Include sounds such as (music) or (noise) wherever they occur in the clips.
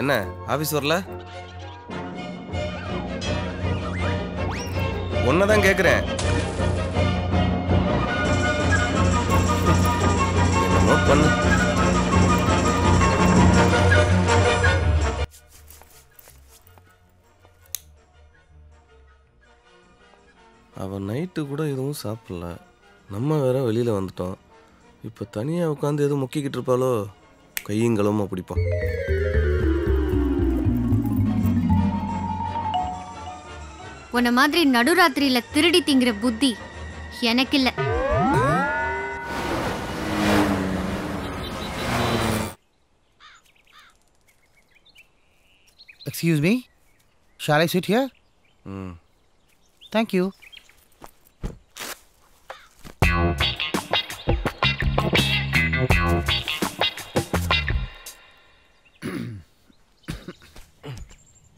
என்ன ஆபீஸ் வரல? தான் கேக்குறேன். என்னமோ பண்ணு. அவன் நைட்டு கூட எதுவும் சாப்பிடல. நம்ம வேற வெளியில் வந்துட்டோம். இப்போ தனியாக உட்காந்து எதுவும் முக்கிக்கிட்டு இருப்பாளோ? கையும் களவுமா பிடிப்பான் உன்ன மாதிரி நடுராத்திரியில திருடி திங்கிற புத்தி எனக்கு இல்ல Excuse me? Shall I sit here? ம். Thank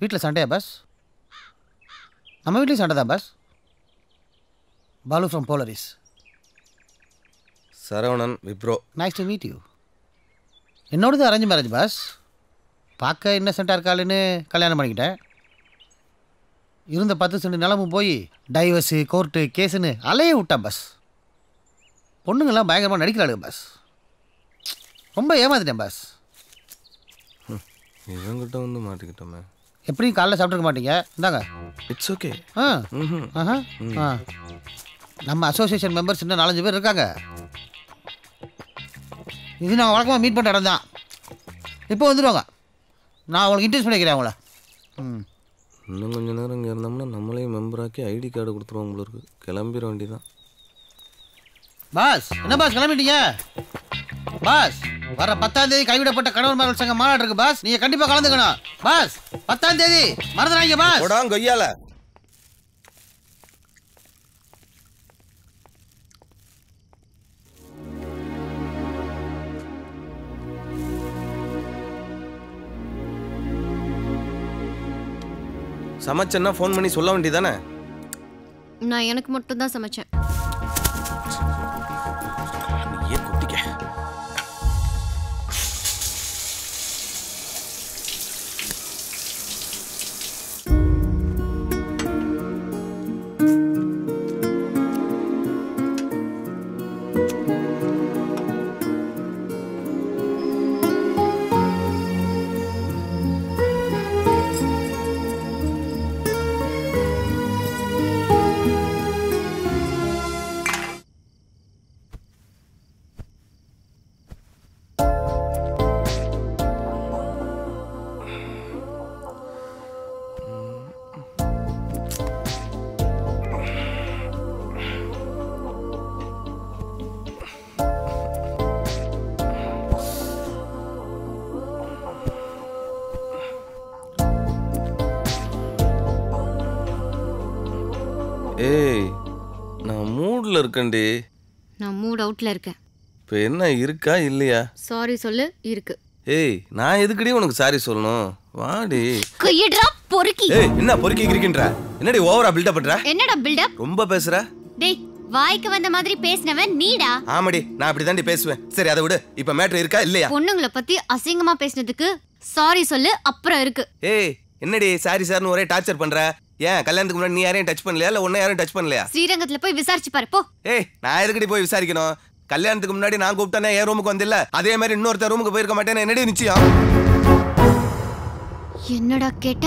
வீட்டில் சண்டையா பஸ் நம்ம வீட்லேயும் சண்டை தான் bus Balu from Polaris Saravanan Wipro. Nice to meet you என்னோடது அரேஞ்ச் மேரேஜ் பாஸ் பார்க்க இன்னசென்ட்டாக இருக்காளுன்னு கல்யாணம் பண்ணிக்கிட்டேன். இருந்த பத்து சென்ட் நிலமும் போய் டைவர்ஸு கோர்ட்டு கேஸுன்னு அலைய விட்டான் பஸ் பொண்ணுங்கெல்லாம் பயங்கரமாக நடிக்கிறாளுங்க பஸ் ரொம்ப ஏமாத்திட்டேன் பாஸ் இவங்கிட்ட வந்து மாட்டிக்கிட்டோமே. எப்படியும் காலைல சாப்பிட்ருக்க மாட்டீங்க? இந்தாங்க. இட்ஸ் ஓகே ஆ. ஆஹா. ஆ. நம்ம அசோசியேஷன் மெம்பர்ஸ் இன்னும் நாலஞ்சு பேர் இருக்காங்க. இது நான் வழக்கமாக மீட் பண்ணுற இடம் தான் இப்போ வந்துடுவாங்க நான் உங்களுக்கு இன்ட்ரெஸ்ட் பண்ணிக்கிறேன் அவங்கள. ம். இன்னும் கொஞ்ச நேரம் இங்கே இருந்தோம்னா நம்மளையும் மெம்பராக்கி ஐடி கார்டு கொடுத்துருவாங்க போல இருக்கு. கிளம்பிட வேண்டியதான் பாஸ் என்ன பாஸ் கிளம்பிட்டீங்க? பாஸ் வர பத்தாம் தேதி கைவிடப்பட்ட கணவன்மார்கள் சங்க மாநாடு இருக்கு பாஸ். நீங்க கண்டிப்பா கலந்துக்கணும். பாஸ் பத்தாம் தேதி மறந்துடாங்க பாஸ். கொய்யால சமைச்சேன்னா ஃபோன் பண்ணி சொல்ல வேண்டியதானே நான் எனக்கு மட்டும் தான் சமைச்சேன். மூடில் இருக்கேன்டி. நான் மூட் அவுட்ல இருக்கேன். இப்போ என்ன இருக்கா இல்லையா? சாரி சொல்லு இருக்கு. ஏய் நான் எதுக்குடி உனக்கு சாரி சொல்லணும்? வாடி. கையடா பொறுக்கி. ஏய் என்ன பொறுக்கி கிரிக்கின்ற என்னடி ஓவரா பில்டப் பண்ற? என்னடா பில்டப் ரொம்ப பேசுற? டேய் வாய்க்கு வந்த மாதிரி பேசினவன் நீடா. ஆமாடி நான் அப்படி தாண்டி பேசுவேன். சரி அதை விடு. இப்ப மேட்ரு இருக்கா இல்லையா? பொண்ணுங்களை பத்தி அசிங்கமா பேசினதுக்கு சாரி சொல்லு அப்புறம் இருக்கு. ஏய் என்னடி சாரி சார்னு ஒரே டார்ச்சர் பண்ற? ஏன் கல்யாணத்துக்கு முன்னாடி நீ யாரையும் டச் பண்ணலையா? இல்ல உன்ன யாரையும் டச் பண்ணலையா? ஸ்ரீரங்கத்துல போய் விசாரிச்சு பாரு போ. ஏய் நான் எதுக்கடி போய் விசாரிக்கணும்? கல்யாணத்துக்கு முன்னாடி நான் கூப்பிட்டானே என் ரூமுக்கு வந்தில்ல. அதே மாதிரி இன்னொருத்தர் ரூமுக்கு போயிருக்க மாட்டேன்னு என்னடி நிச்சயம்? என்னடா கேட்ட?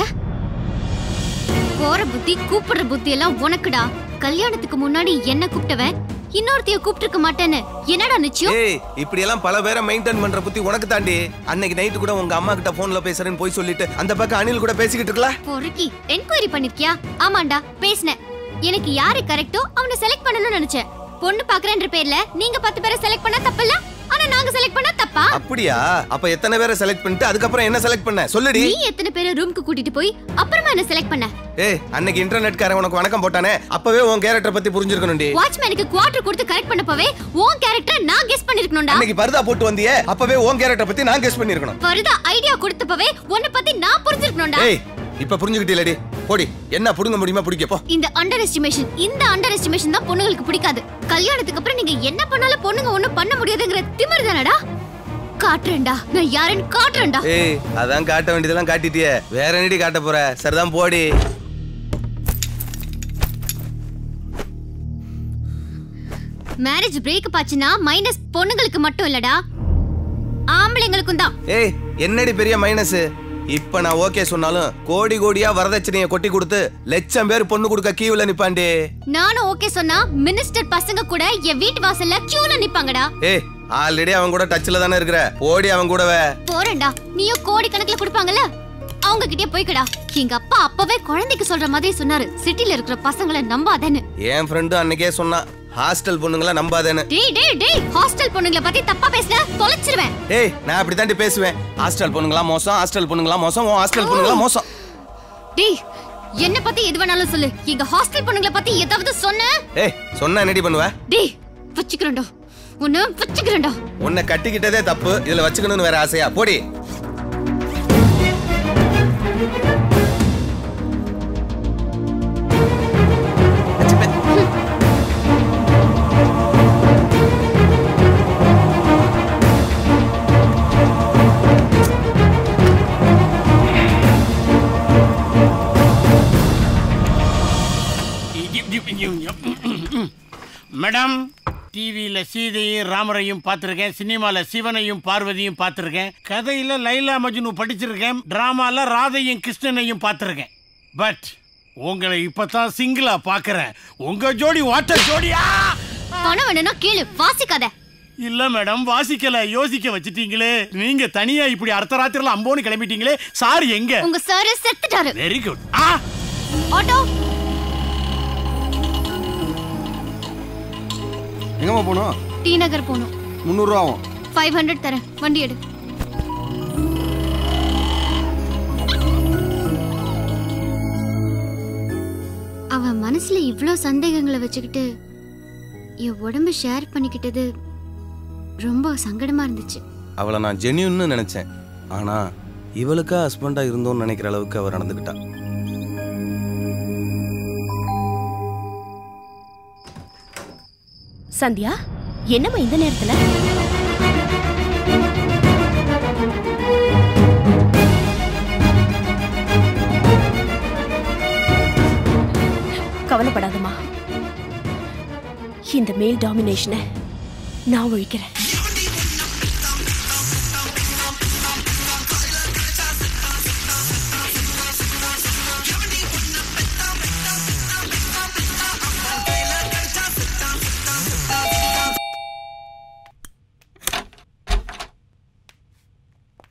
போற புத்தி கூப்பிடுற புத்தி எல்லாம் உனக்குடா. கல்யாணத்துக்கு முன்னாடி என்ன கூப்பிட்டவன்? இன்னொருத்தைய கூப்பிட்டிருக்க மாட்டேன்னு. என்னடா நிச்சயம்? ஏய் இப்படி எல்லாம் பல பேரை மெயின்டைன் பண்ற புத்தி உனக்கு தாண்டி. அன்னைக்கு நைட்டு கூட உங்க அம்மா கிட்ட போன்ல பேசுறேன்னு போய் சொல்லிட்டு அந்த பக்கம் அனில் கூட பேசிக்கிட்டு இருக்கல? பொறுக்கி என்கொயரி பண்ணிருக்கியா? ஆமாண்டா பேசினேன். எனக்கு யாரு கரெக்டோ அவனை செலக்ட் பண்ணணும்னு நினைச்சேன். பொண்ணு பாக்குறேன்ற பேர்ல நீங்க பத்து பேரை செலக்ட் பண்ணா தப்பில்ல? ஆனா நாங்க செலக்ட் பண்ணா தப்பா? அப்படியா? அப்ப எத்தனை பேரை செலக்ட் பண்ணிட்டு அதுக்கப்புறம் என்ன செலக்ட் பண்ண? சொல்லுடி. நீ எத்தனை பேரை ரூம்க்கு கூட்டிட்டு போய் அப்புறமா என்ன செலக்ட் பண்ண? ஏய் அன்னைக்கு இன்டர்நெட்காரன் உனக்கு வணக்கம் போட்டானே அப்பவே உன் கேரக்டர் பத்தி புரிஞ்சிருக்கணும்டி. வாட்ச்மேனுக்கு குவார்டர் கொடுத்து கரெக்ட் பண்ண போவே உன் கேரக்டர் நான் கெஸ் பண்ணிருக்கணும்டா. அன்னைக்கு பர்தா போட்டு வந்தியே அப்பவே உன் கேரக்டர் பத்தி நான் கெஸ் பண்ணிருக்கணும். வருதா ஐடியா கொடுத்தப்பவே உன்னை பத்தி நான் புரிஞ்சிருக்கணும்டா. ஏய் இப்ப புரிஞ்சுக்கிட்டீலடி. போடி என்ன புடுங்க முடியுமா பிடிக்க போ. இந்த அண்டர் எஸ்டிமேஷன் இந்த அண்டர் எஸ்டிமேஷன் தான் பொண்ணுங்களுக்கு பிடிக்காது. கல்யாணத்துக்கு அப்புறம் நீங்க என்ன பண்ணாலும் பொண்ணுங்க ஒண்ணும் பண்ண முடியாதுங்கிற திமிரு தானடா? காட்டுறேன்டா நான் யாருன்னு காட்டுறேன்டா. ஏய் அதான் காட்ட வேண்டியதெல்லாம் காட்டிட்டியே. வேற என்னடி காட்ட போற? சரிதான் போடி. மேரேஜ் பிரேக்கப் ஆச்சுன்னா மைனஸ் பொண்ணுங்களுக்கு மட்டும் இல்லடா. ஆம்பளைங்களுக்கும் தான். ஏய் என்னடி பெரிய மைனஸ் இப்ப நான் ஓகே சொன்னாலும் கோடி கோடியா வரதட்சணையை கொட்டி கொடுத்து லட்சம் பேர் பொண்ணு கொடுக்க கீவுல நிப்பாண்டி. நானும் ஓகே சொன்னா மினிஸ்டர் பசங்க கூட என் வீட்டு வாசல்ல கியூல நிப்பாங்கடா. ஏய் ஆல்ரெடி அவன் கூட டச்ல தானே இருக்கிற. போடி அவன் கூடவே. போறேன்டா. நீயும் கோடி கணக்குல கொடுப்பாங்கல்ல? அவங்க கிட்டே போய்க்கடா. எங்க அப்பா அப்பவே குழந்தைக்கு சொல்ற மாதிரி சொன்னாரு. சிட்டில இருக்கிற பசங்களை நம்பாதேன்னு. என் ஃப்ரெண்டு அன்னைக்கே சொன்னான் ஹாஸ்டல் பொண்ணுங்கள நம்பாதேன்னு. டேய் டேய் டேய் ஹாஸ்டல் பொண்ணுங்களை பத்தி தப்பா பேசின தொலைச்சிருவேன். ஏய் நான் அப்படி தாண்டி பேசுவேன். ஹாஸ்டல் பொண்ணுங்களா மோசம் ஹாஸ்டல் பொண்ணுங்களா மோசம் உன் ஹாஸ்டல் பொண்ணுங்களா மோசம். டேய் என்ன பத்தி எது வேணாலும் சொல்லு. எங்க ஹாஸ்டல் பொண்ணுங்களை பத்தி ஏதாவது சொன்ன? ஏய் சொன்னா என்னடி பண்ணுவ? டேய் வச்சுக்கிறேன்டா. உன்னை வச்சுக்கிறேன்டா. உன்னை கட்டிக்கிட்டதே தப்பு. இதுல வச்சுக்கணும்னு வேற ஆசையா? போடி. மேடம் டிவியில் சீதையும் ராமரையும் பார்த்துருக்கேன். சினிமாவில் சிவனையும் பார்வதியும் பார்த்துருக்கேன். கதையில் லைலா மஜ்னு படிச்சிருக்கேன். டிராமாவில் ராதையும் கிருஷ்ணனையும் பார்த்துருக்கேன். பட் உங்களை இப்பதான் சிங்கிளா பார்க்கறேன். உங்க ஜோடி வாட்ட ஜோடியா? பணம் வேணும்னா கேளு வாசிக்காத. இல்ல மேடம் வாசிக்கல யோசிக்க வச்சிட்டீங்களே. நீங்க தனியா இப்படி அர்த்தராத்திரில அம்போன்னு கிளம்பிட்டீங்களே. சார் எங்க? உங்க சார் செத்துட்டாரு. வெரி குட் ஆ? ஆட்டோ. எங்கம்மா போகணும்? டி நகர் போகணும். முந்நூறுரூவா ஆகும். ஃபைவ் ஹண்ட்ரட் தரேன். வண்டி எடு. அவன் மனசுல இவ்ளோ சந்தேகங்களை வச்சுக்கிட்டு என் உடம்ப ஷேர் பண்ணிக்கிட்டது ரொம்ப சங்கடமா இருந்துச்சு. அவளை நான் ஜென்யூன்னு நினைச்சேன். ஆனா இவளுக்கா ஹஸ்பண்டா இருந்தோம்னு நினைக்கிற அளவுக்கு அவ நடந்துக்கிட்டா. சந்தியா என்னம்மா இந்த நேரத்துல? கவலைப்படாதம்மா. இந்த மேல் டாமினேஷனை நான் ஒழிக்கிறேன்.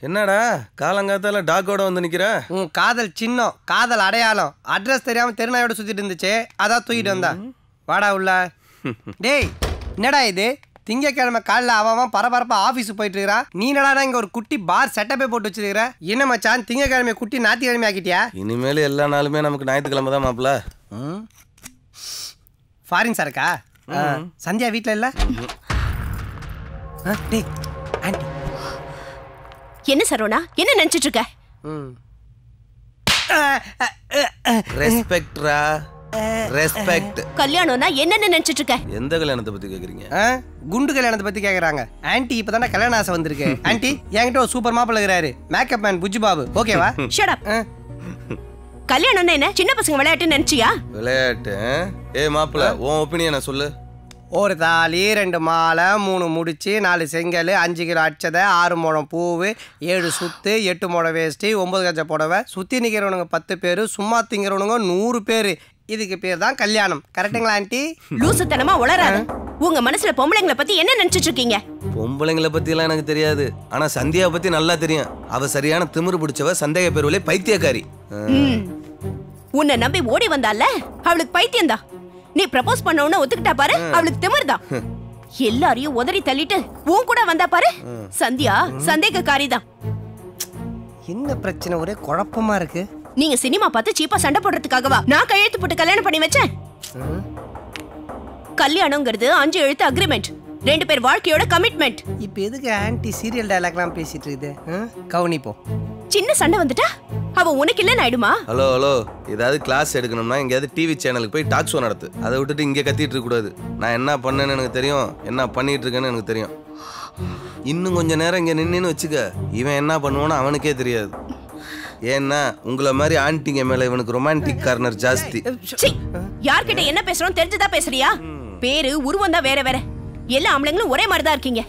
என்னடா? காலங்காத்தால டாக்கோட வந்து நிக்கிற? உன் காதல் சின்னம் காதல் அடையாளம். அட்ரஸ் தெரியாம தெருநாயோட சுத்திட்டு இருந்துச்சு. அதான் தூக்கிட்டு வந்தா. வாடா உள்ள. (laughs) டேய் என்னடா இது? திங்கக்கிழமை காலைல அவன் பரபரப்பா ஆஃபீஸ் போயிட்டு இருக்கிறான் நீ என்னடா இங்க ஒரு குட்டி பார் செட்டப்பே போட்டு வச்சிருக்கிற? என்ன மச்சான் திங்கக்கிழமை குட்டி ஞாயிற்றுக்கிழமை ஆக்கிட்டியா? இனிமேல் எல்லா நாளுமே நமக்கு ஞாயிற்றுக்கிழமை தான் மாப்பிள்ள. ஃபாரின் சரக்கா ஆ, சந்தியா வீட்ல இல்ல? ஆ, டேய் ஆண்டி. என்ன சரோனா என்ன நினைச்சிட்டு இருக்க ம் ரெஸ்பெக்ட்ரா? ரெஸ்பெக்ட். கல்யாணம்னா என்னன்னு நினைச்சிட்டு இருக்க எந்த கல்யாணத்தை பத்தி கேக்குறீங்க? ஆ, குண்டு கல்யாணத்தை பத்தி கேக்குறாங்க. ஆன்ட்டி இப்பதானே கல்யாண ஆசை வந்திருக்கு. (laughs) ஆன்ட்டி என்கிட்ட ஒரு சூப்பர் மாப்பிள்ள இருக்கிறாரு. மேக்கப் மேன் புஜ்ஜு பாபு ஓகேவா ஷட் (laughs) அப் கல்யாணம்னா என்ன? சின்ன பசங்க விளையாட்டு நினைச்சியா? விளையாட்டு ஏ மாப்பிள்ள உன் ஒப்பீனியனை சொல்லு. ஒரு தாலி ரெண்டு மாலை மூணு முடிச்சு நாலு செங்கல் அஞ்சு கிலோ அச்சதை ஆறு முழம் பூவு ஏழு சுத்து எட்டு முழம் வேஷ்டி ஒன்பது கஜ புடவை. சுற்றி நிற்கிறவனுங்க பத்து பேர் சும்மா திங்கிறவனுங்க நூறு பேர். இதுக்கு பேர் தான் கல்யாணம். கரெக்டுங்களா ஆண்டி? லூசுத்தனமா உளராத உங்க மனசுல பொம்பளைங்களை பத்தி என்ன நினைச்சிட்டு இருக்கீங்க? பொம்பளைங்களை பத்தி எல்லாம் எனக்கு தெரியாது. ஆனா சந்தியாவை பத்தி நல்லா தெரியும். அவ சரியான திமிரு பிடிச்சவ சந்தேக பேருவிலே பைத்தியக்காரி. உன்னை நம்பி ஓடி வந்தால அவளுக்கு பைத்தியம்தா நீ ப்ரப்போஸ் பண்ண உடனே ஒத்துக்கிட்டா பாரு அவளுக்கு திமிர்தான் எல்லாரையும் உதறி தள்ளிட்டு உன் கூட வந்தா பாரு. சந்தியா சந்தேகக்காரி தான் என்ன பிரச்சனை? ஒரே குழப்பமா இருக்கு. நீங்க சினிமா பார்த்து சீப்பா சண்டை போடுறதுக்காகவா? நான் கையெழுத்து போட்டு கல்யாணம் பண்ணி வச்சேன். கல்யாணங்கிறது அஞ்சு எழுத்து அக்ரிமெண்ட் ரெண்டு பேர் வாழ்க்கையோட கமிட்மெண்ட் இப்போ எதுக்கு ஆன்டி சீரியல் டயலாக்லாம் பேசிட்டு இருக்குது? கவனிப்போம் சின்ன சண்டை வந்துட்டா? அவ உனக்கு இல்லைன்னு ஆயிடுமா? Hello hello. ஏதாவது கிளாஸ் எடுக்கணும்னா எங்கேயாவது டிவி சேனலுக்கு போய் டாக் ஷோ நடத்து. அதை விட்டுட்டு இங்கே கத்திட்டு இருக்க கூடாது. நான் என்ன பண்ணேன்னு எனக்கு தெரியும். என்ன பண்ணிட்டு இருக்கேன்னு எனக்கு தெரியும். இன்னும் கொஞ்ச நேரம் இங்கே நின்னுன்னு வச்சுக்க. இவன் என்ன பண்ணுவான்னு அவனுக்கே தெரியாது. ஏன்னா உங்களை மாதிரி ஆன்ட்டிங்க மேலே இவனுக்கு ரொமான்டிக் கார்னர் ஜாஸ்தி. யார்கிட்ட என்ன பேசுறோம் தெரிஞ்சுதான் பேசுறியா? பேரு உருவம் தான் வேற வேற. எல்லா ஆம்பளைங்களும் ஒரே மாதிரி தான் இருக்கீங்க.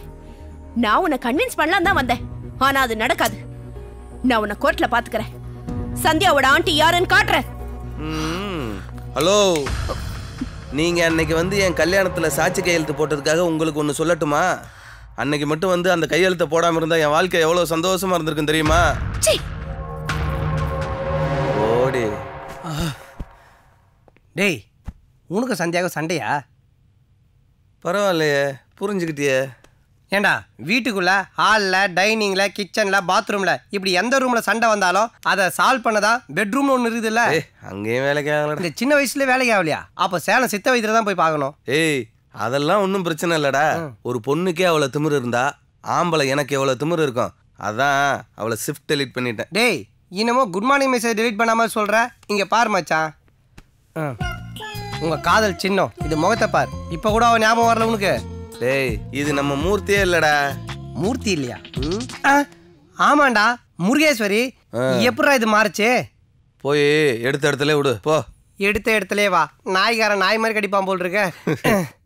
நான் உன்னை கன்வின்ஸ் பண்ணலாம் தான் வந்தேன். ஆனா அது நடக்காது. நான் உன்னை கோர்ட்ல பாத்துக்கிறேன். சந்தியாவோட ஆண்டி யாருன்னு காட்டுறேன். ம். ஹலோ. நீங்க அன்னைக்கு வந்து என் கல்யாணத்துல சாட்சி கையெழுத்து போட்டதுக்காக உங்களுக்கு ஒன்று சொல்லட்டுமா? அன்னைக்கு மட்டும் வந்து அந்த கையெழுத்தை போடாம இருந்தா என் வாழ்க்கை எவ்வளவு சந்தோஷமா இருந்திருக்கும் தெரியுமா? ஓடி. டேய் உனக்கு சந்தியாகம் சண்டையா? பரவாயில்லையே புரிஞ்சுக்கிட்டியே. ஏண்டா வீட்டுக்குள்ள ஹாலில் டைனிங்கில் கிச்சனில் பாத்ரூமில் இப்படி எந்த ரூமில் சண்டை வந்தாலும் அதை சால்வ் பண்ணதா பெட்ரூம்னு ஒன்று இருக்குதுல்ல? அங்கேயும் வேலைக்கு இந்த சின்ன வயசுல வேலைக்கு ஆகலையா? அப்போ சேலம் சித்த வைத்தியரை தான் போய் பார்க்கணும். ஏய் அதெல்லாம் ஒன்றும் பிரச்சனை இல்லடா. ஒரு பொண்ணுக்கே அவ்வளோ திமிரு இருந்தா ஆம்பளை எனக்கு எவ்வளோ திமிரு இருக்கும்? அதான் அவளை ஷிஃப்ட் டெலீட் பண்ணிட்டேன். டேய் இன்னமும் குட் மார்னிங் மெசேஜ் delete பண்ணாமல் சொல்கிற இங்கே பார் மச்சான். ம். உங்க காதல் சின்னம் இது முகத்தை பார். இப்போ கூட அவன் ஞாபகம் வரல உனக்கு. டேய் இது நம்ம மூர்த்தியே இல்லடா. மூர்த்தி இல்லையா? ஆ, ஆமாண்டா முருகேஸ்வரி. எப்படிடா இது மாறுச்சு? போய் எடுத்த இடத்துல விடு போ. எடுத்த இடத்துலயே வா. நாய்க்காரன் நாய் மாதிரி கடிப்பான் போல் இருக்க. (laughs)